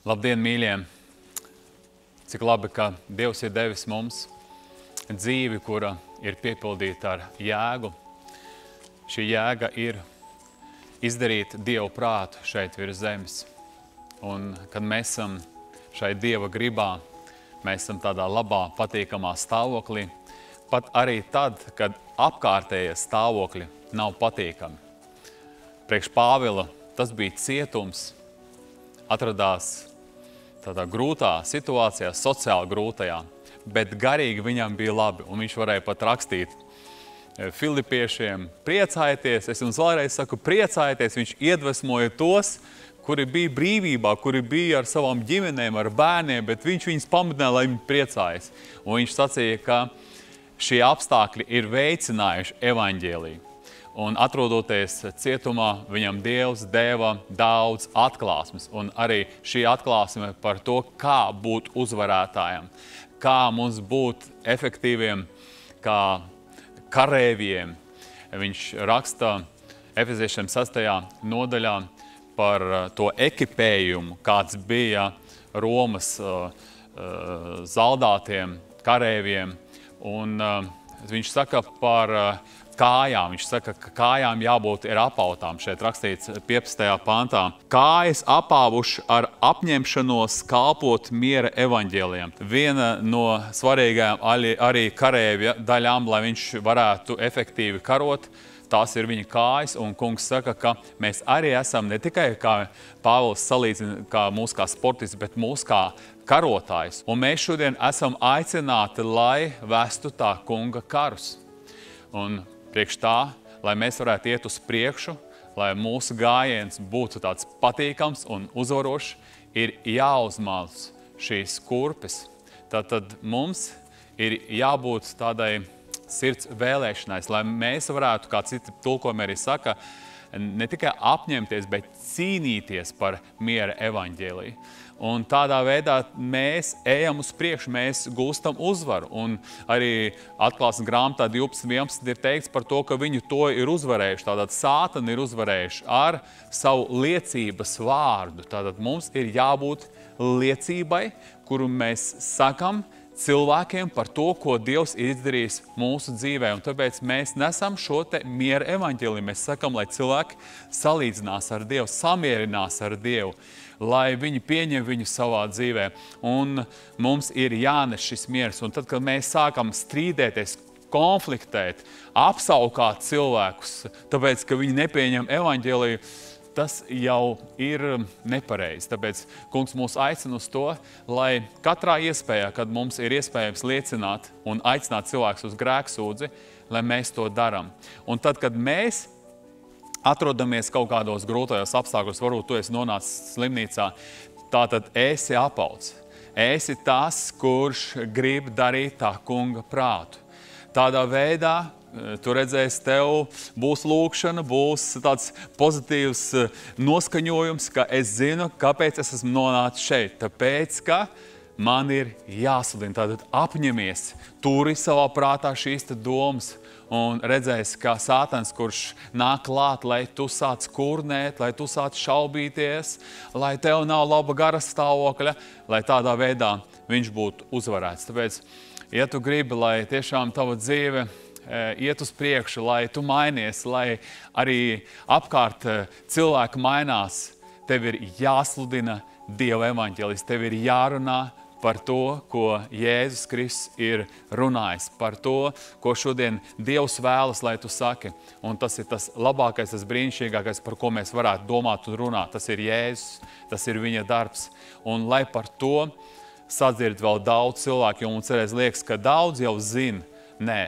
Labdien, mīļie! Cik labi, ka Dievs ir devis mums dzīvi, kura ir piepildīta ar jēgu. Šī jēga ir izdarīt Dievu prātu šeit virs zemes. Un, kad mēs esam šai Dieva gribā, mēs esam tādā labā, patīkamā stāvoklī, pat arī tad, kad apkārtējie stāvokļi nav patīkami. Priekš Pāvila tas bija cietums, atradās tādā grūtā situācijā, sociāli grūtajā, bet garīgi viņam bija labi. Un viņš varēja pat rakstīt Filipiešiem, priecājieties, es jums vēlreiz saku, priecājieties, viņš iedvesmoja tos, kuri bija brīvībā, kuri bija ar savām ģimenēm, ar bērniem, bet viņš viņus pamudināja, lai viņi priecājas. Un viņš sacīja, ka šie apstākļi ir veicinājuši evaņģēliju. Un atrodoties cietumā, viņam Dievs deva daudz atklāsmes. Un arī šī atklāsme par to, kā būt uzvarētājiem, kā mums būt efektīviem, kā karēviem. Viņš raksta Efeziešiem 6. nodaļā par to ekipējumu, kāds bija Romas uh, uh, zaldātiem, karēviem. Un, uh, viņš saka par uh, kājām. Viņš saka, ka kājām jābūt ir apautām. Šeit rakstīts 15. pantā. Kājas apāvuši ar apņemšanos kalpot miera evaņģēliem. Viena no svarīgajām arī karēvja daļām, lai viņš varētu efektīvi karot, tās ir viņa kājas, un kungs saka, ka mēs arī esam ne tikai, kā Pāvils salīdzina, kā mūsu kā sportisti, bet mūsu kā karotājs. Un mēs šodien esam aicināti, lai vestu tā kunga karus. Un priekš tā, lai mēs varētu iet uz priekšu, lai mūsu gājiens būtu tāds patīkams un uzvarošs, ir jāuzmāc šīs kurpes. Tātad mums ir jābūt tādai sirds vēlēšanai, lai mēs varētu, kā citi tulkojumi arī saka, ne tikai apņemties, bet cīnīties par miera evaņģēliju. Un tādā veidā mēs ejam uz priekšu, mēs gūstam uzvaru. Un arī atklāsmes grāmatā 12.11. ir teikts par to, ka viņi to ir uzvarējuši. Tātad sātani ir uzvarējuši ar savu liecības vārdu. Tātad mums ir jābūt liecībai, kuru mēs sakam, cilvēkiem par to, ko Dievs ir izdarījis mūsu dzīvē. Un tāpēc mēs nesam šo te miera evaņģēliju. Mēs sakam, lai cilvēki salīdzinās ar Dievu, samierinās ar Dievu lai viņi pieņem viņu savā dzīvē. Un mums ir jānes šis miers. Un tad, kad mēs sākam strīdēties, konfliktēt, apsaukāt cilvēkus, tāpēc, ka viņi nepieņem evaņģēliju, tas jau ir nepareizi. Tāpēc kungs mūs aicina uz to, lai katrā iespējā, kad mums ir iespējams liecināt un aicināt cilvēkus uz grēksūdzi, lai mēs to darām. Un tad, kad mēs atrodamies kaut kādos grūtajos apstākļos, varbūt tu esi nonācis slimnīcā, tātad esi apauts. Esi tas, kurš grib darīt tā kunga prātu. Tādā veidā tu redzēsi, tev būs lūkšana, būs tāds pozitīvs eh, noskaņojums, ka es zinu, kāpēc es esmu nonācis šeit. Tāpēc, ka man ir jāsludina. Tātad apņemies, turi savā prātā šīs domas un redzēsi, kā sātans, kurš nāk klāt, lai tu sāc kurnēt, lai tu sāc šaubīties, lai tev nav laba gara stāvokļa, lai tādā veidā viņš būtu uzvarēts. Tāpēc, ja tu gribi, lai tiešām tava dzīve iet uz priekšu, lai tu mainies, lai arī apkārt e, cilvēki mainās, tev ir jāsludina Dieva evaņģēlis, tev ir jārunā par to, ko Jēzus Kristus ir runājis, par to, ko šodien Dievs vēlas, lai tu saki. Un tas ir tas labākais, tas brīnišķīgākais, par ko mēs varētu domāt un runāt. Tas ir Jēzus, tas ir viņa darbs. Un lai par to sadzird vēl daudz cilvēku, jo mums cerēs liekas, ka daudz jau zina. Nē,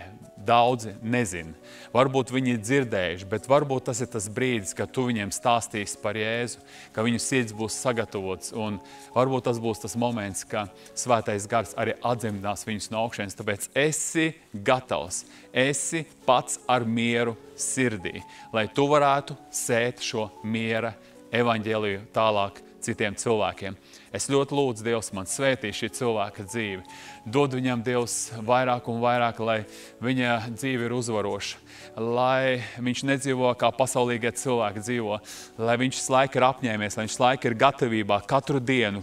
daudzi nezina. Varbūt viņi ir dzirdējuši, bet varbūt tas ir tas brīdis, kad tu viņiem stāstīsi par Jēzu, ka viņu sirds būs sagatavots. Un varbūt tas būs tas moments, ka svētais gars arī atdzemdinās viņus no augšienes. Tāpēc esi gatavs, esi pats ar mieru sirdī, lai tu varētu sēt šo miera evaņģēliju tālāk citiem cilvēkiem. Es ļoti lūdzu, Dievs, man svētī šī cilvēka dzīvi. Dod viņam, Dievs, vairāk un vairāk, lai viņa dzīve ir uzvaroša, lai viņš nedzīvo kā pasaulīgie cilvēki dzīvo, lai viņš laiku ir apņēmies, lai viņš laiku ir gatavībā katru dienu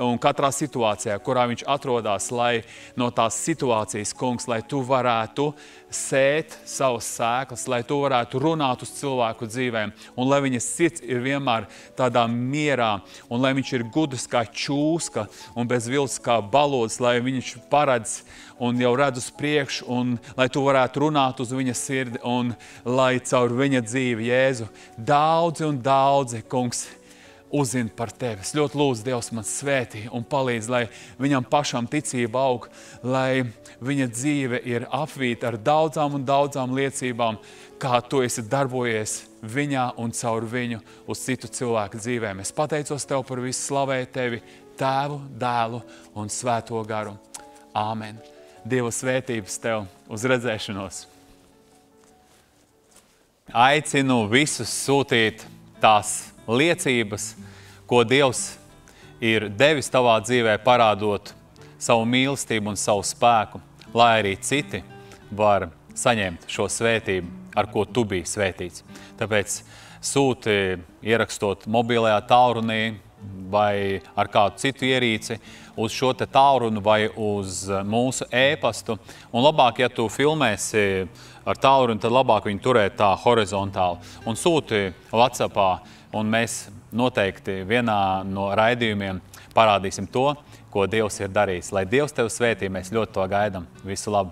un katrā situācijā, kurā viņš atrodas, lai no tās situācijas, kungs, lai tu varētu sēt savas sēklas, lai tu varētu runāt uz cilvēku dzīvēm, un lai viņa sirds ir vienmēr tādā mierā, un lai viņš ir gudrs kā čūska un bez vilts kā balods, lai viņš paredz un jau redz uz priekšu, un lai tu varētu runāt uz viņa sirdi, un lai caur viņa dzīvi, Jēzu, daudzi un daudzi, kungs, uzzina par tevi. Es ļoti lūdzu, Dievs, man svētī un palīdz, lai viņam pašam ticība aug, lai viņa dzīve ir apvīta ar daudzām un daudzām liecībām, kā tu esi darbojies viņā un caur viņu uz citu cilvēku dzīvēm. Es pateicos Tev par visu, slavēju Tevi, Tēvu, Dēlu un Svēto garu. Āmen! Dieva svētības Tev uz redzēšanos! Aicinu visus sūtīt tās liecības, ko Dievs ir devis tavā dzīvē, parādot savu mīlestību un savu spēku, lai arī citi var saņemt šo svētību, ar ko tu biji svētīts. Tāpēc sūti ierakstot mobilajā tālrunī vai ar kādu citu ierīci uz šo te tālrunu vai uz mūsu ēpastu. Un labāk, ja tu filmēsi ar tālruni, tad labāk viņu turēt tā horizontāli un sūti WhatsAppā un mēs noteikti vienā no raidījumiem parādīsim to, ko Dievs ir darījis. Lai Dievs tevi svētī, mēs ļoti to gaidām. Visu labu!